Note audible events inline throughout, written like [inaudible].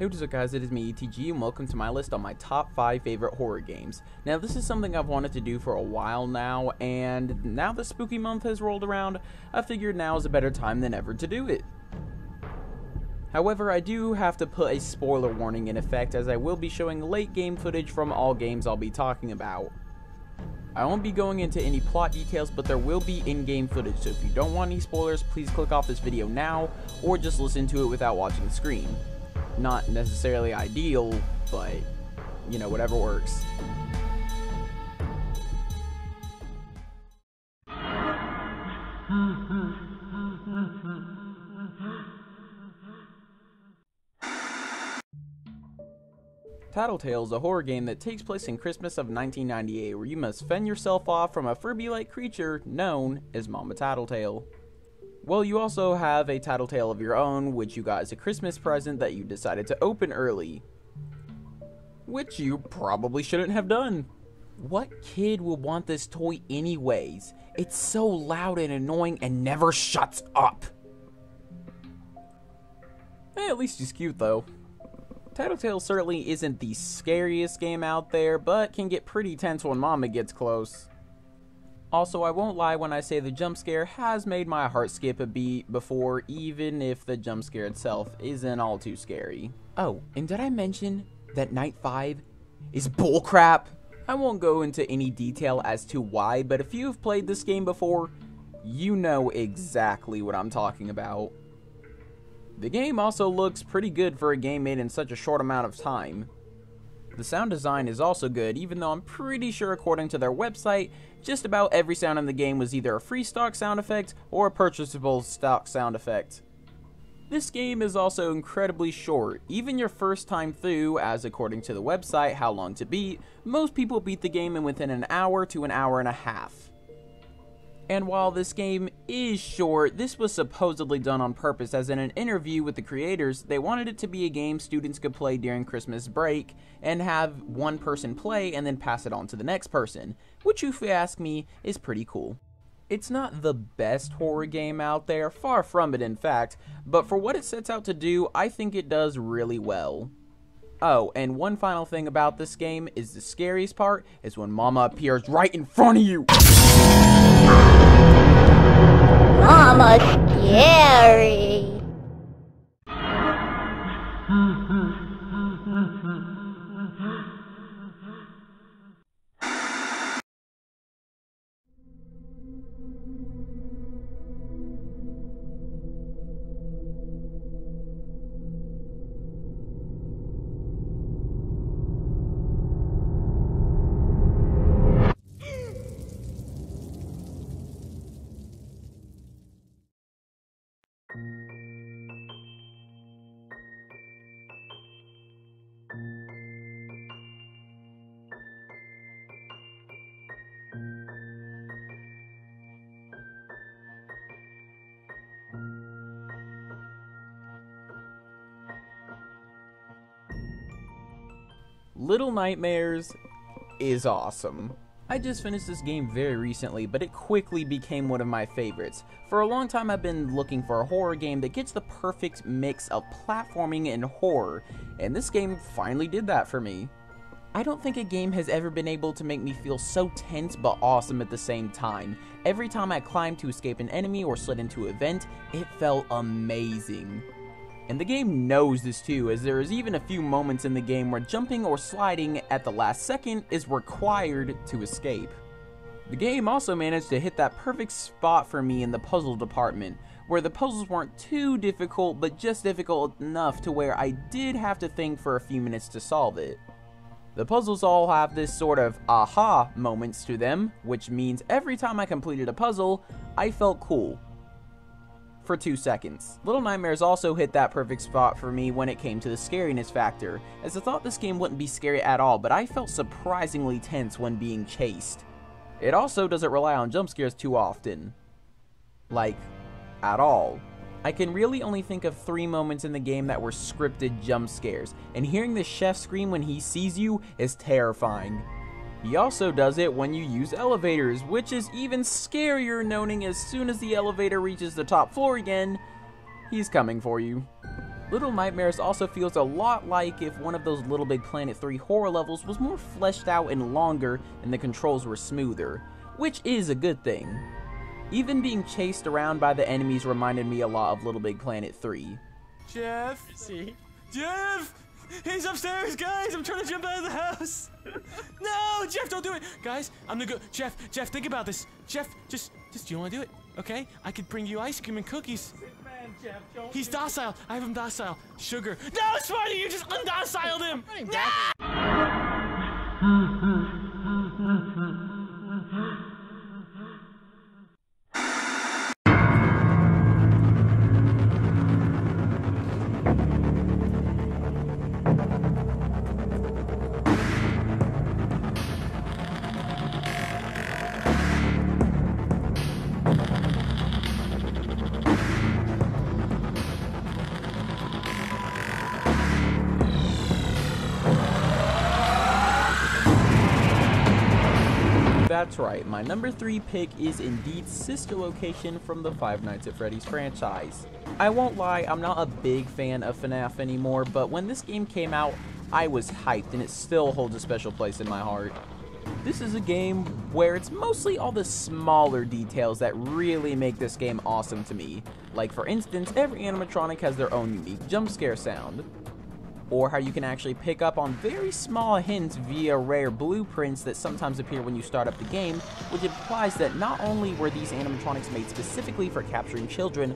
Hey what's up guys, it is me ETG and welcome to my list on my top 5 favorite horror games. Now this is something I've wanted to do for a while now and now that spooky month has rolled around, I figured now is a better time than ever to do it. However, I do have to put a spoiler warning in effect as I will be showing late game footage from all games I'll be talking about. I won't be going into any plot details, but there will be in-game footage, so if you don't want any spoilers, please click off this video now, or just listen to it without watching the screen not necessarily ideal, but you know, whatever works. Tattletail is a horror game that takes place in Christmas of 1998 where you must fend yourself off from a Furby-like creature known as Mama Tattletail. Well, you also have a Tattletail of your own, which you got as a Christmas present that you decided to open early. Which you probably shouldn't have done. What kid would want this toy anyways? It's so loud and annoying and never shuts up. Eh, at least he's cute though. Tattletail certainly isn't the scariest game out there, but can get pretty tense when Mama gets close. Also, I won't lie when I say the jump scare has made my heart skip a beat before, even if the jump scare itself isn't all too scary. Oh, and did I mention that Night 5 is bullcrap? I won't go into any detail as to why, but if you've played this game before, you know exactly what I'm talking about. The game also looks pretty good for a game made in such a short amount of time. The sound design is also good, even though I'm pretty sure according to their website, just about every sound in the game was either a free stock sound effect or a purchasable stock sound effect. This game is also incredibly short, even your first time through, as according to the website How Long to Beat, most people beat the game in within an hour to an hour and a half. And while this game is short, this was supposedly done on purpose as in an interview with the creators, they wanted it to be a game students could play during Christmas break and have one person play and then pass it on to the next person, which if you ask me is pretty cool. It's not the best horror game out there, far from it in fact, but for what it sets out to do, I think it does really well. Oh, and one final thing about this game is the scariest part is when Mama appears right in front of you. Scary. Little Nightmares is awesome. I just finished this game very recently, but it quickly became one of my favorites. For a long time I've been looking for a horror game that gets the perfect mix of platforming and horror, and this game finally did that for me. I don't think a game has ever been able to make me feel so tense but awesome at the same time. Every time I climbed to escape an enemy or slid into a vent, it felt amazing. And the game knows this too, as there is even a few moments in the game where jumping or sliding at the last second is required to escape. The game also managed to hit that perfect spot for me in the puzzle department, where the puzzles weren't too difficult, but just difficult enough to where I did have to think for a few minutes to solve it. The puzzles all have this sort of aha moments to them, which means every time I completed a puzzle, I felt cool, for two seconds. Little Nightmares also hit that perfect spot for me when it came to the scariness factor, as I thought this game wouldn't be scary at all, but I felt surprisingly tense when being chased. It also doesn't rely on jump scares too often. Like, at all. I can really only think of three moments in the game that were scripted jump scares, and hearing the chef scream when he sees you is terrifying. He also does it when you use elevators, which is even scarier knowing as soon as the elevator reaches the top floor again, he's coming for you. Little Nightmares also feels a lot like if one of those Little Big Planet 3 horror levels was more fleshed out and longer and the controls were smoother, which is a good thing. Even being chased around by the enemies reminded me a lot of Little Big Planet 3. Jeff? See? Jeff! He's upstairs, guys! I'm trying to jump out of the house! [laughs] no! Jeff, don't do it! Guys, I'm gonna go. Jeff, Jeff, think about this. Jeff, just, just, do you wanna do it? Okay? I could bring you ice cream and cookies. Man, Jeff, don't He's docile. I have him docile. Sugar. No, Smarty, you just undociled him! running That's right, my number 3 pick is indeed Sister Location from the Five Nights at Freddy's franchise. I won't lie, I'm not a big fan of FNAF anymore, but when this game came out, I was hyped and it still holds a special place in my heart. This is a game where it's mostly all the smaller details that really make this game awesome to me. Like for instance, every animatronic has their own unique jump scare sound or how you can actually pick up on very small hints via rare blueprints that sometimes appear when you start up the game, which implies that not only were these animatronics made specifically for capturing children,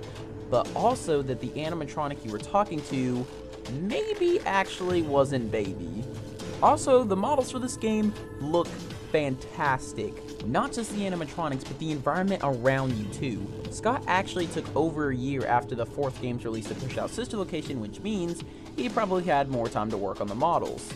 but also that the animatronic you were talking to maybe actually wasn't baby. Also, the models for this game look fantastic. Not just the animatronics, but the environment around you too. Scott actually took over a year after the fourth game's release to push out Sister Location, which means he probably had more time to work on the models.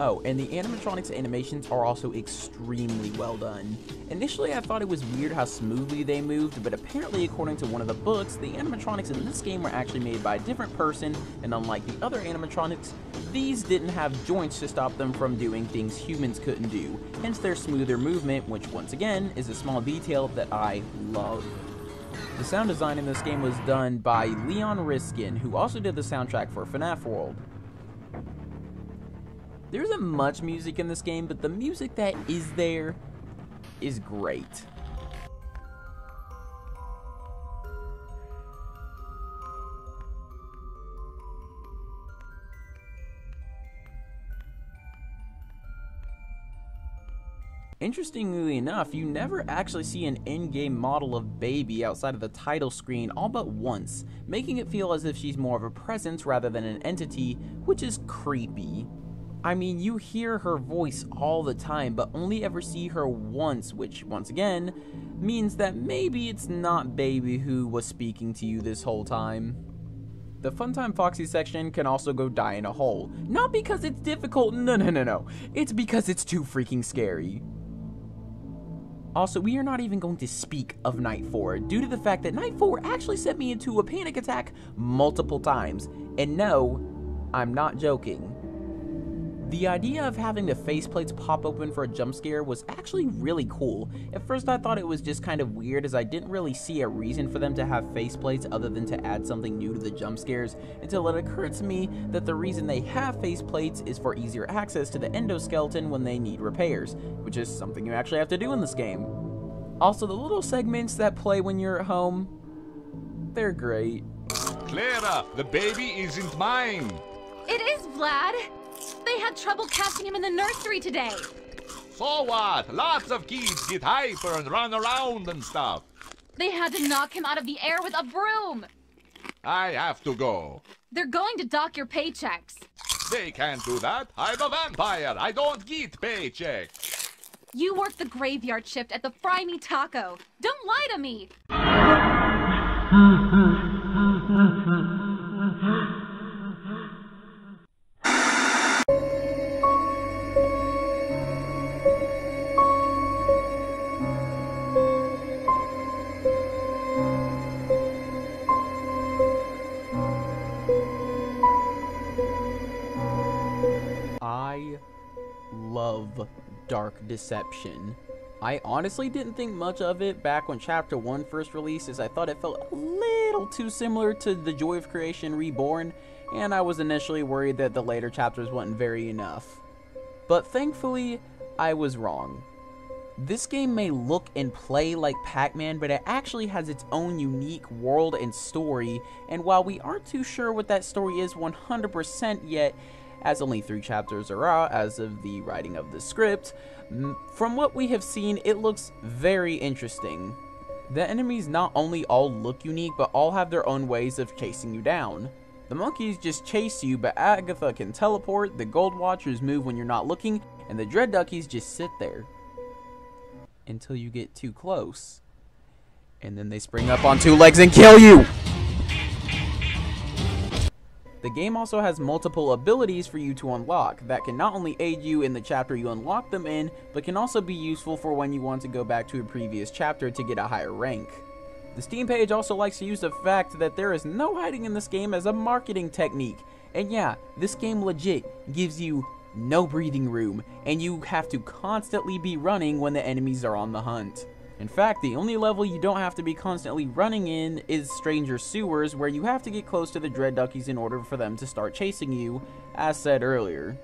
Oh, and the animatronics animations are also extremely well done. Initially, I thought it was weird how smoothly they moved, but apparently, according to one of the books, the animatronics in this game were actually made by a different person, and unlike the other animatronics, these didn't have joints to stop them from doing things humans couldn't do, hence their smoother movement, which once again is a small detail that I love. The sound design in this game was done by Leon Riskin, who also did the soundtrack for FNAF World. There isn't much music in this game, but the music that is there is great. Interestingly enough, you never actually see an in-game model of Baby outside of the title screen all but once, making it feel as if she's more of a presence rather than an entity, which is creepy. I mean, you hear her voice all the time, but only ever see her once, which, once again, means that maybe it's not Baby who was speaking to you this whole time. The Funtime Foxy section can also go die in a hole. Not because it's difficult, no, no, no, no. It's because it's too freaking scary. Also, we are not even going to speak of Night 4, due to the fact that Night 4 actually sent me into a panic attack multiple times. And no, I'm not joking. The idea of having the faceplates pop open for a jump scare was actually really cool. At first I thought it was just kind of weird as I didn't really see a reason for them to have faceplates other than to add something new to the jump scares until it occurred to me that the reason they have faceplates is for easier access to the endoskeleton when they need repairs, which is something you actually have to do in this game. Also, the little segments that play when you're at home, they're great. Clara, the baby isn't mine. It is, Vlad. They had trouble catching him in the nursery today. So what? Lots of kids get hyper and run around and stuff. They had to knock him out of the air with a broom. I have to go. They're going to dock your paychecks. They can't do that. I'm a vampire. I don't get paycheck. You work the graveyard shift at the Fry Me Taco. Don't lie to me. Dark Deception. I honestly didn't think much of it back when Chapter 1 first released, as I thought it felt a little too similar to The Joy of Creation Reborn, and I was initially worried that the later chapters wasn't very enough. But thankfully, I was wrong. This game may look and play like Pac-Man, but it actually has its own unique world and story, and while we aren't too sure what that story is 100% yet, as only three chapters are out as of the writing of the script, from what we have seen, it looks very interesting. The enemies not only all look unique, but all have their own ways of chasing you down. The monkeys just chase you, but Agatha can teleport, the Gold Watchers move when you're not looking, and the Dread Duckies just sit there until you get too close. And then they spring up on two legs and kill you! The game also has multiple abilities for you to unlock that can not only aid you in the chapter you unlock them in, but can also be useful for when you want to go back to a previous chapter to get a higher rank. The Steam page also likes to use the fact that there is no hiding in this game as a marketing technique. And yeah, this game legit gives you no breathing room, and you have to constantly be running when the enemies are on the hunt. In fact, the only level you don't have to be constantly running in is Stranger Sewers, where you have to get close to the Dread Duckies in order for them to start chasing you, as said earlier.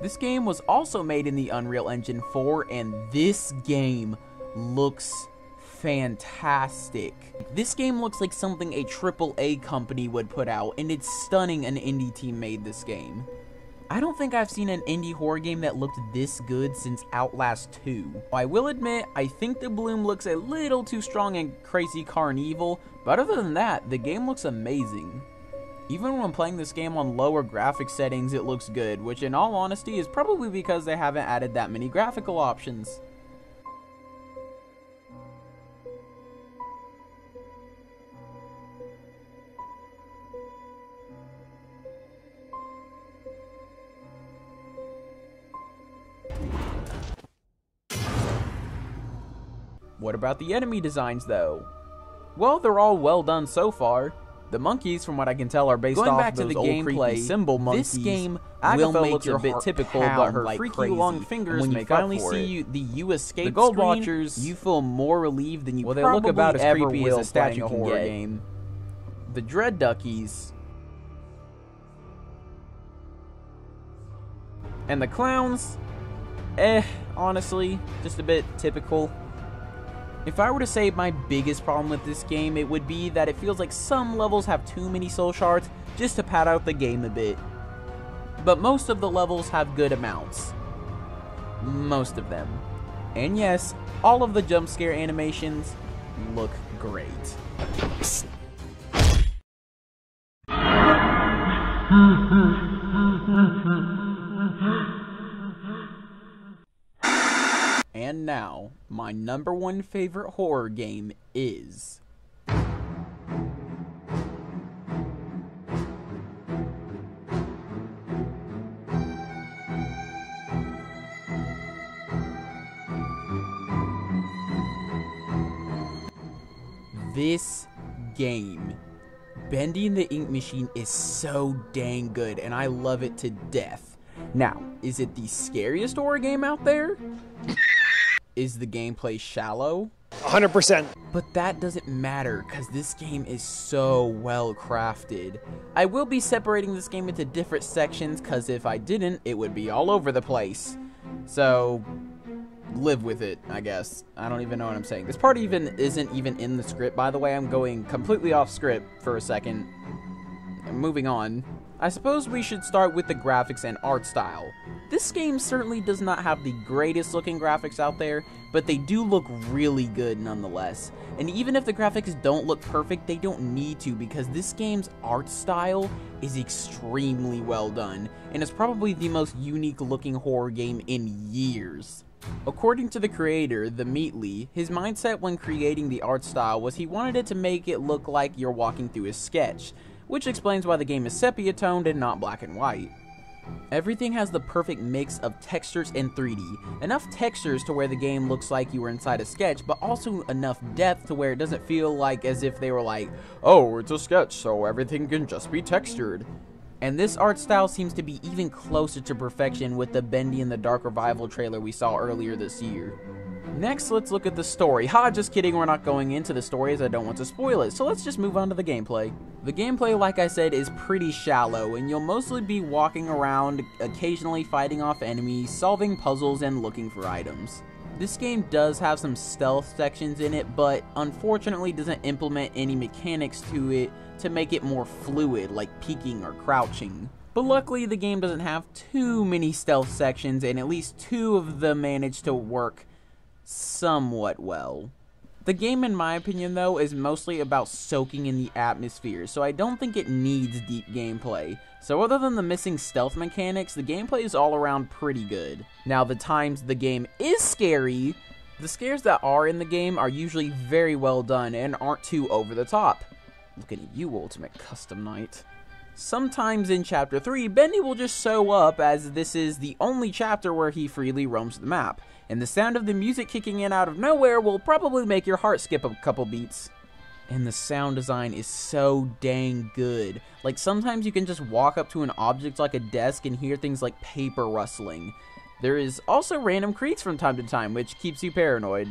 This game was also made in the Unreal Engine 4, and this game looks fantastic. This game looks like something a AAA company would put out, and it's stunning an indie team made this game. I don't think I've seen an indie horror game that looked this good since Outlast 2. I will admit, I think the bloom looks a little too strong and crazy carnival, but other than that, the game looks amazing. Even when playing this game on lower graphic settings, it looks good, which in all honesty is probably because they haven't added that many graphical options. About the enemy designs though? Well, they're all well done so far. The monkeys, from what I can tell, are based Going off back to the old gameplay, creepy cymbal monkeys. this game Agatha will make looks your a bit typical, but her like freaky crazy. long And fingers when you make finally see it. you- the you escape the Gold screen, Watchers, you feel more relieved than you well, they probably look about as creepy as a statue a horror game. The Dread Duckies. And the clowns, eh, honestly, just a bit typical. If I were to say my biggest problem with this game, it would be that it feels like some levels have too many soul shards just to pad out the game a bit. But most of the levels have good amounts. Most of them. And yes, all of the jump scare animations look great. [laughs] And now, my number one favorite horror game is. This game. Bendy and the Ink Machine is so dang good, and I love it to death. Now, is it the scariest horror game out there? Is the gameplay shallow? 100%. But that doesn't matter because this game is so well crafted. I will be separating this game into different sections because if I didn't, it would be all over the place. So, live with it, I guess. I don't even know what I'm saying. This part even isn't even in the script, by the way. I'm going completely off script for a second. Moving on. I suppose we should start with the graphics and art style. This game certainly does not have the greatest looking graphics out there, but they do look really good nonetheless. And even if the graphics don't look perfect, they don't need to because this game's art style is extremely well done, and is probably the most unique looking horror game in years. According to the creator, The Meatly, his mindset when creating the art style was he wanted it to make it look like you're walking through a sketch, which explains why the game is sepia toned and not black and white. Everything has the perfect mix of textures and 3D. Enough textures to where the game looks like you were inside a sketch, but also enough depth to where it doesn't feel like as if they were like, oh, it's a sketch, so everything can just be textured. And this art style seems to be even closer to perfection with the Bendy and the Dark Revival trailer we saw earlier this year. Next, let's look at the story. Ha, just kidding, we're not going into the story as I don't want to spoil it, so let's just move on to the gameplay. The gameplay, like I said, is pretty shallow, and you'll mostly be walking around, occasionally fighting off enemies, solving puzzles, and looking for items. This game does have some stealth sections in it, but unfortunately doesn't implement any mechanics to it to make it more fluid, like peeking or crouching. But luckily, the game doesn't have too many stealth sections, and at least two of them manage to work somewhat well. The game, in my opinion, though, is mostly about soaking in the atmosphere, so I don't think it needs deep gameplay. So other than the missing stealth mechanics, the gameplay is all around pretty good. Now, the times the game is scary, the scares that are in the game are usually very well done and aren't too over the top. Looking at you, Ultimate Custom Night. Sometimes in Chapter 3, Bendy will just show up as this is the only chapter where he freely roams the map, and the sound of the music kicking in out of nowhere will probably make your heart skip a couple beats. And the sound design is so dang good. Like sometimes you can just walk up to an object like a desk and hear things like paper rustling. There is also random creaks from time to time, which keeps you paranoid.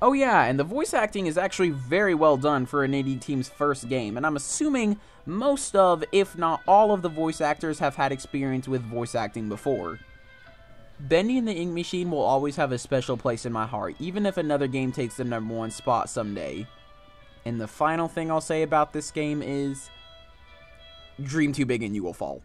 Oh yeah, and the voice acting is actually very well done for an indie team's first game, and I'm assuming most of, if not all of the voice actors have had experience with voice acting before. Bendy and the Ink Machine will always have a special place in my heart, even if another game takes the number one spot someday. And the final thing I'll say about this game is, dream too big and you will fall.